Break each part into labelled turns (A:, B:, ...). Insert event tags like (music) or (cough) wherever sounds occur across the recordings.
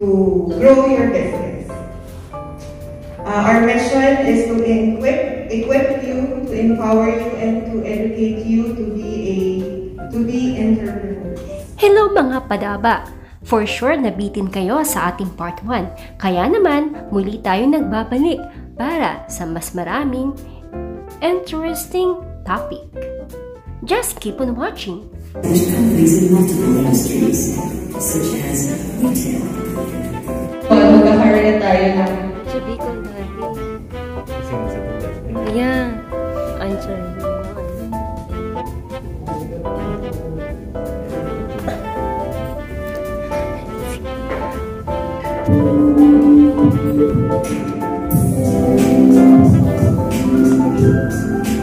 A: to grow your business. Uh, our mission is to equip, equip you, to empower you, and to educate you to be a to be entrepreneurs.
B: Hello mga padaba! For sure nabitin kayo sa ating part 1. Kaya naman, muli tayo nagbabalik para sa mas maraming interesting topic. Just keep on watching.
C: There's companies in multiple industries, such as retail,
A: na tayo ng
D: tulas.
B: Ayan. Answer.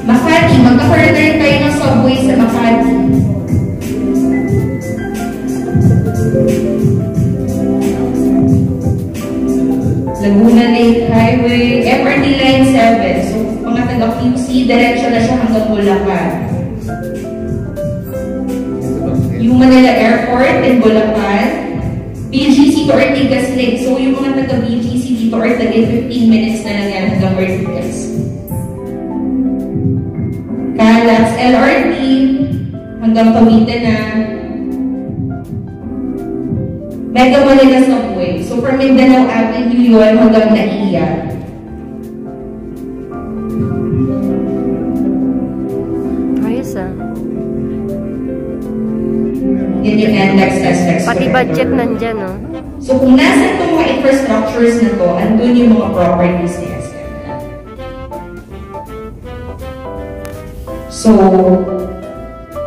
E: Makati, rin tayo ng subway sa Makati. Taga QC, diretso na siya hanggang Bulacan. Yung Manila Airport in Bulacan, BGC to Ortigas Lake. So, yung mga taga BGC dito Ortigas, 15 minutes na lang yan hanggang Ortigas. Calax, LRT, hanggang Cavite na. Mega Manila Subway. So, from Mindanao Avenue yun hanggang Naiya.
B: Nandyan oh.
E: So, kung nasa itong mga infrastructures na to, andun yung mga properties ni SM. So,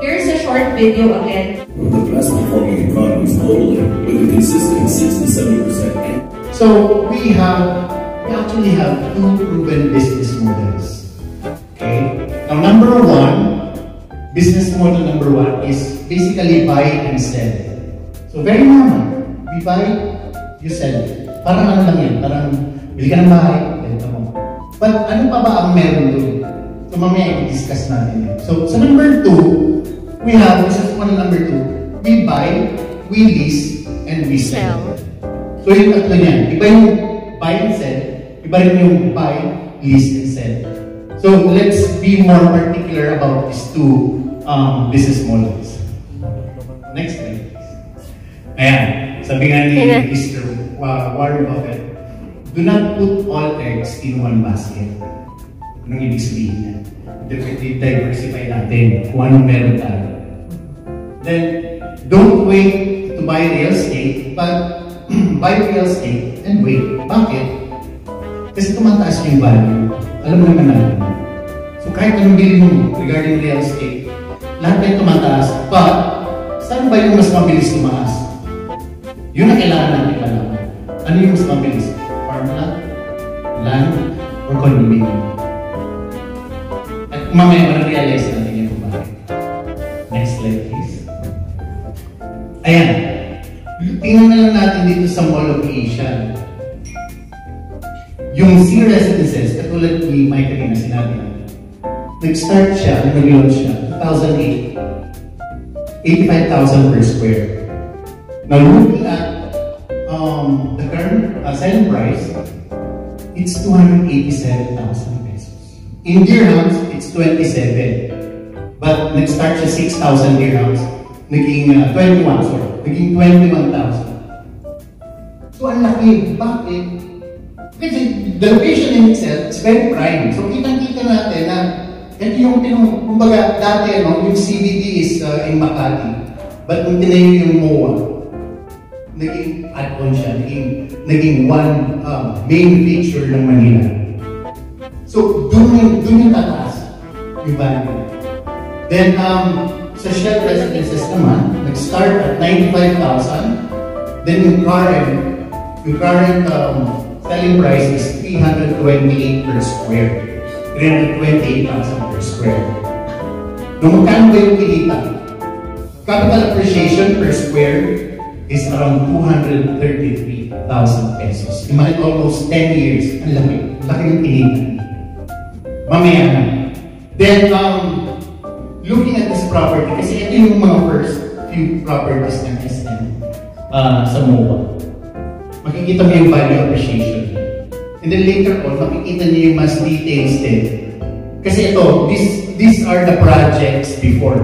E: here's a short video again
C: the best performing economies globally, with a consistent 60-70% annual
F: So we have, we actually have two proven business models. Okay? Now number one, business model number one is basically buy and sell. So very normal. We buy, you sell. Parang ano lang yan, parang bili ka ng bahay, benta mo. But ano pa ba ang meron doon? So mamaya i-discuss natin yun. So sa number two, we have, business model number two, we buy, we lease, and we sell.
B: Sell.
F: So yung tatlo niyan, iba yung buy and sell, iba rin yung buy, lease, and sell. So let's be more particular about these two um, business models. Next slide, please. Ayan, sabi nga ni. Mr. Wa- Warren Buffett, do not put all eggs in one basket. Anong ibig sabihin niya? Di- Diversify natin kung anong meron tayo. Then, don't wait to buy real estate, but (clears throat) buy real estate and wait. Bakit? Kasi tumataas yung value. Alam mo naman natin. So kahit anong bili mo regarding real estate, lahat ay tumataas. But, saan ba yung mas mabilis tumaas? Yun ang kailangan natin malaman. Ano yung mas mabilis? Land, or condominium? At mamaya ma-realize natin yan kung bakit. Next slide, please. Ayan. Tingnan na lang natin dito sa Mall of Asia. Yung C residences, katulad ni Mike kanina sinabi natin, nag-start siya, nag-launch siya, 2008. 85,000 per square. Now looking at um, the selling price, it's 287,000 pesos. In dirhams, it's 27. But nag-start siya 6,000 dirhams, naging uh, 21, sorry, naging 21,000. So ang laki, bakit? Kasi the location in itself is very prime. So kitang-kita natin na ito yung tinong, kumbaga dati ano, yung CBD is uh, in Makati. But nung tinayo yung MOA, naging add-on siya, naging, naging one um, main feature ng Manila. So doon yung, doon yung tataas yung value. Then um, sa Shell Residences naman, nag-start at 95,000. Then yung current, yung current um, selling price is 328 per square. 328,000 per square. Nung magkano ba yung kinita? Capital appreciation per square is around 233,000 pesos. Imagine almost 10 years. Ang laki. Laki ng kinita. Mamaya na. Then, um, looking at this property, kasi ito yung mga first few properties ng SM uh, sa MOA. makikita mo yung value appreciation. And then later on, makikita niyo yung mas details din. Kasi ito, this, these are the projects before.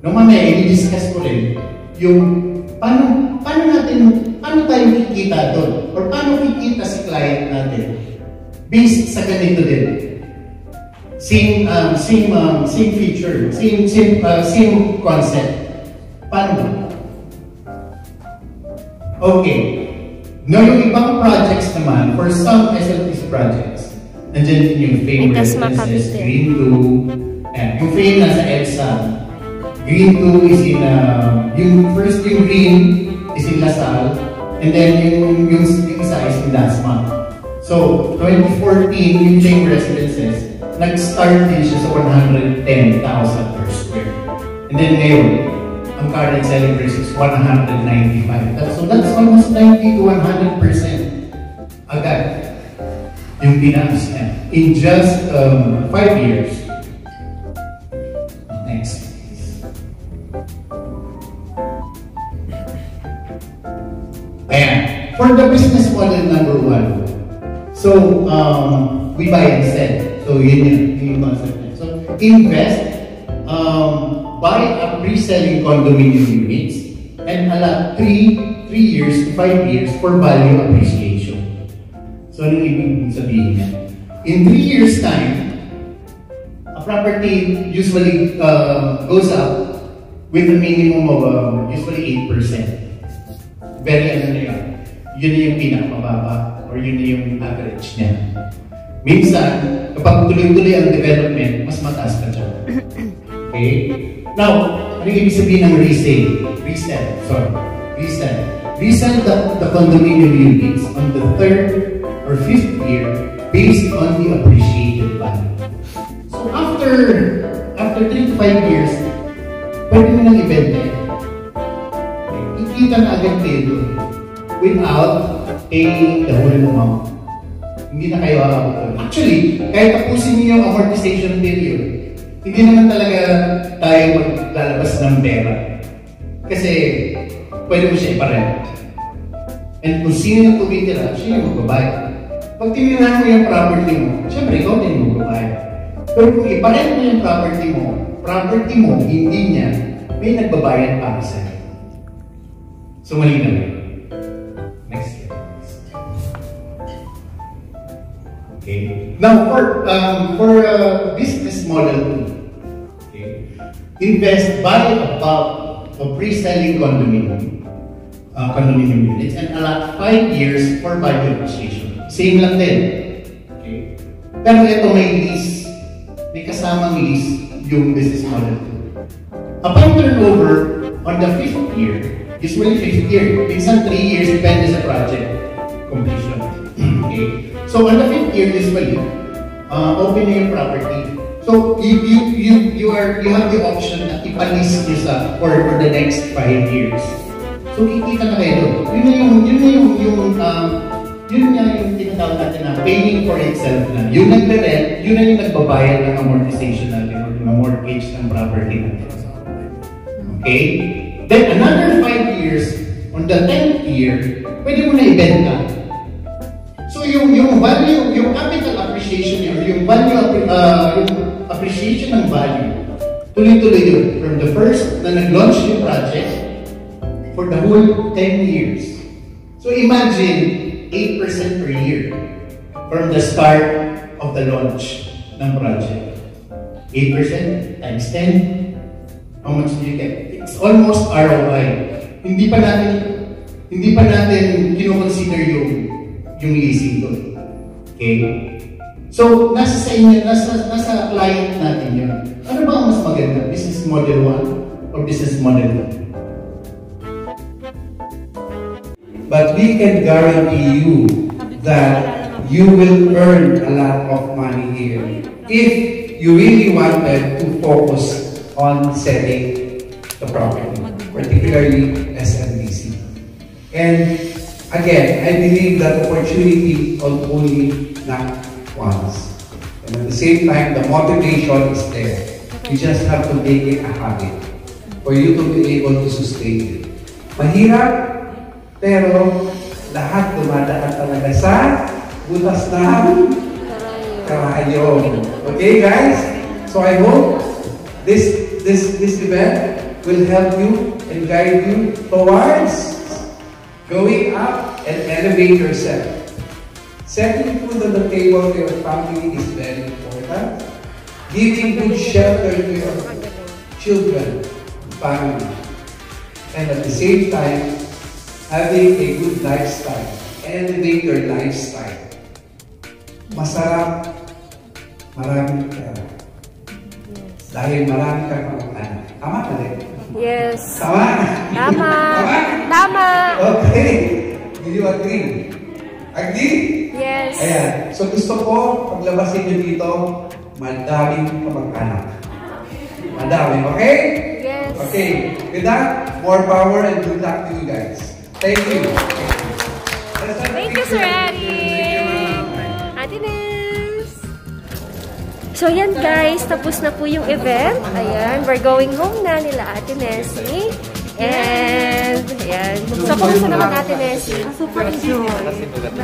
F: Nung mamaya, i-discuss ko rin yung paano kikita doon? Or paano kikita si client natin? Based sa ganito din. Same, um, same, um, same feature, same, same, uh, same concept. Paano ba? Okay. No, yung ibang projects naman, for some SLTC projects, nandiyan din yung fame
B: Makabite.
F: Green 2, and yung fame nasa EDSA. Green 2 is in, uh, yung first yung green is in Lasal, and then yung, yung, yung isa is in Dasma. So, 2014, yung chamber residences, nag-start din siya sa 110,000 per square. And then ngayon, ang current selling price is 195. That's- So that's almost 90 to 100% agad yung tinaas niya in just um, 5 years. For the business model number one, so um, we buy and sell. So yun yun, yun yung concept. So invest, um, buy a pre-selling condominium units and allot 3, 3 years to 5 years for value appreciation. So anong ibig sabihin niya? In 3 years time, a property usually uh, goes up with a minimum of um, usually 8%. Very yun. Na yung pinakamababa or yun na yung average niya. Minsan, kapag tuloy-tuloy ang development, mas mataas ka dyan. (clears throat) Okay? Now, ano yung ibig sabihin ng resale? Resell, sorry. Resell. Resell the, the condominium units on the third or fifth year based on the appreciated value. So after after 3 to 5 years, pwede mo nang ibenta. Kikita na agad kayo doon without paying the whole amount. Hindi na kayo aabot doon. Actually, kahit tapusin niyo yung amortization period, hindi naman talaga tayo maglalabas ng pera. Kasi pwede mo siya iparent. And kung sino yung tumitira, siya yung magbabayad. Pag tinirahan mo yung property mo, syempre ikaw din yung magbabayad. Pero kung iparent mo yung property mo, property mo, hindi niya, may nagbabayad para sa'yo. So mali na yun. Okay. Now for um, for uh, business model, okay, invest buy about a pre-selling condominium, uh, condominium units, and allot five years for value appreciation. Same lang din. Okay. Pero ito may lease, may kasamang lease yung business model. Upon turnover on the fifth year, usually fifth year, minsan three years, depende sa project completion. (clears throat) okay. So on the fifth year, usually, uh, open na yung property. So you you you you are you have the option na ipalis nyo sa for, for the next five years. So kikita na kayo doon. Yun na yung yun na yung yung um, yun nga yung tinatawag natin na paying for itself na. Yung nagre-rent, yun na yung nagbabayad ng amortization natin or ng mortgage ng property natin. Okay? Then another five years, on the 10th year, pwede mo na ibenta. Yung yung value, yung capital appreciation niya, yung value, uh, yung appreciation ng value, tuloy-tuloy yun. From the first na nag-launch yung project, for the whole 10 years. So imagine, 8% per year from the start of the launch ng project. 8% times 10, how much do you get? It's almost ROI. Hindi pa natin hindi pa natin kino-consider yung yung leasing doon. Okay? So, nasa sa inyo, nasa, nasa client natin yun. Ano ba ang mas maganda? Business model 1 or business model 2?
G: But we can guarantee you that you will earn a lot of money here if you really wanted to focus on selling the property, particularly SMBC. And again, I believe that opportunity only knock once. And at the same time, the motivation is there. You just have to make it a habit for you to be able to sustain it. Mahirap, pero lahat dumadaan talaga sa butas ng karayom. Okay, guys? So I hope this this this event will help you and guide you towards going up and elevate yourself. Setting food on the table for your family is very important. Giving good shelter to your children, family. And at the same time, having a good lifestyle. Elevate your lifestyle. Masarap, maraming pera. Dahil marami kang kamag-anak. Tama ka rin?
B: Yes.
G: Tama?
B: Tama.
G: Tama? Okay. Do you agree? Agree?
B: Yes.
G: Ayan. So gusto ko, paglabasin nyo dito, madaming kamag-anak. Madami, okay?
B: Yes.
G: Okay. With that, more power and good luck to you guys. Thank you.
B: Thank you,
G: picture.
B: Sir So yan guys, tapos na po yung event. Ayan, we're going home na nila Ate Nessie. And, ayan. So, kumusta naman Ate Nessie?
A: Super enjoy.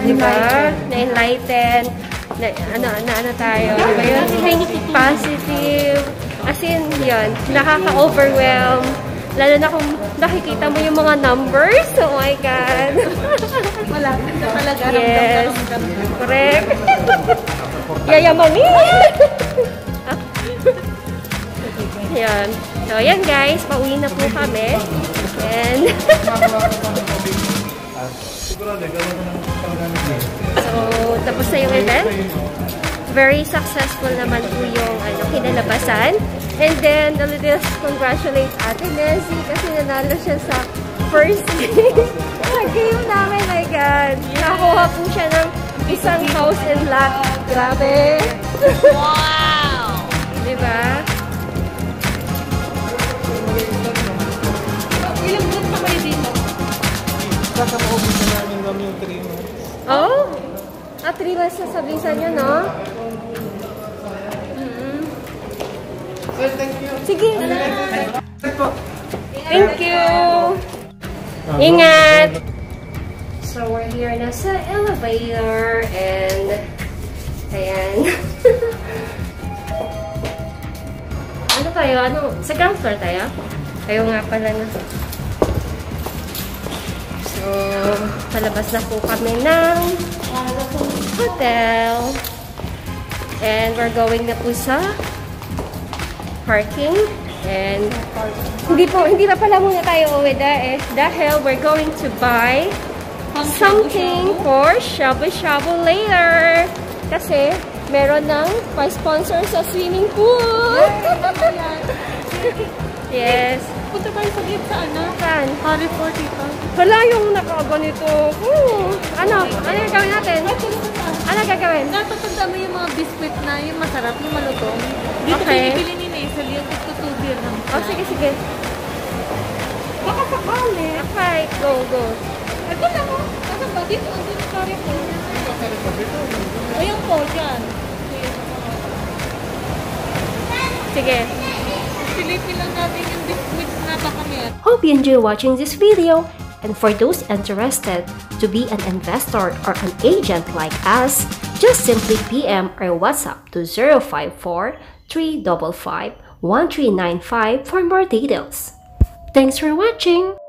B: Diba? Na-enlighten. Na, ano, na, ano tayo? Diba yun? Positive. As in, yun. Nakaka-overwhelm. Lalo na kung nakikita mo yung mga numbers. Oh my God.
A: Malapit na talaga.
B: Yes. Correct. (laughs) Yayamanin! (laughs) yan. So, yan guys. Pauwi na po kami. And, (laughs) so, tapos na yung event. Very successful naman po yung ano, kinalabasan. And then, the little congratulate Ate Nessie kasi nanalo siya sa first (laughs) game. sa game namin, my God. Nakakuha po siya ng isang house and lot. Grabe. wow! diba?
A: Ilang months na kayo dito?
D: Baka maubos na namin ma'am yung 3 months.
B: Oh? Ah, three months na sa visa niyo, no? Mm-mm. Sige. Thank you. Ingat. So, we're here na sa elevator and ayan. (laughs) ano tayo? Ano? Sa ground floor tayo? Tayo nga pala na. So, palabas na po kami ng hotel. And we're going na po sa parking. And hindi po, hindi na pala muna tayo uwi dahil, dahil we're going to buy something for shabu-shabu later. Kasi meron ng pa-sponsor sa swimming pool. (laughs) yes.
A: Punta tayo sa gate sa ano?
B: Saan?
A: Harry Ford dito.
B: Wala yung nakaganito. Hmm. Ano? Ano yung gawin natin? Ano gagawin?
A: Natatanda mo yung mga biscuit na yung masarap, yung malutong. Dito
B: Okay.
A: binibili ni Naisel yung tigto 2 beer lang.
B: Oh, sige, sige.
A: Baka sakali.
B: Okay, go, go.
A: Ito. Oh. Ano ba? Po, dyan.
B: Sige.
A: Silipin lang natin yung na.
B: Hope you enjoy watching this video. And for those interested to be an investor or an agent like us, just simply PM or WhatsApp to 054 355 1395 for more details. Thanks for watching!